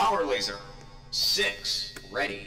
Power laser. Six. Ready.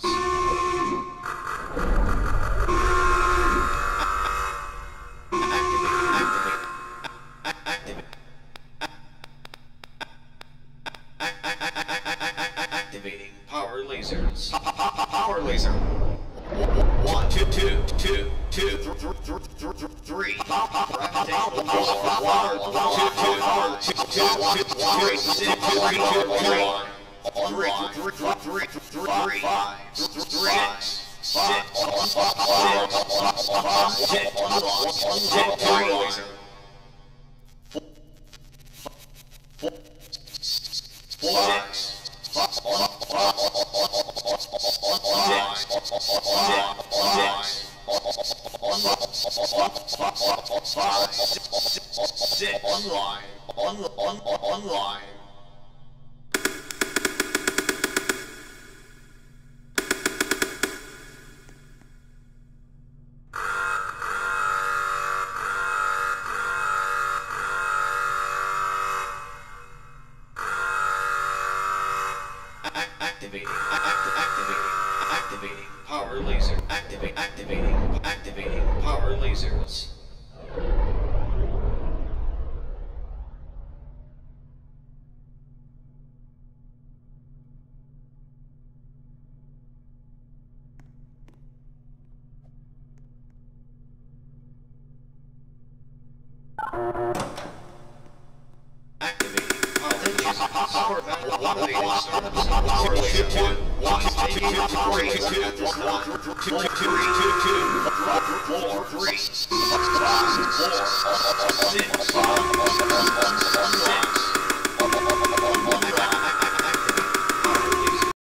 Activating power lasers. Power laser. One, two, two, two, two, th- th- th- th- th- three. Four, power laser. Six. Six. Online. On, on, online. Activating. Activating. Activating. Power laser. Activate. Activating. Activating. Power lasers. Activating. Three. Two. One. Two. Two. Three. Two. Two. Four. Three.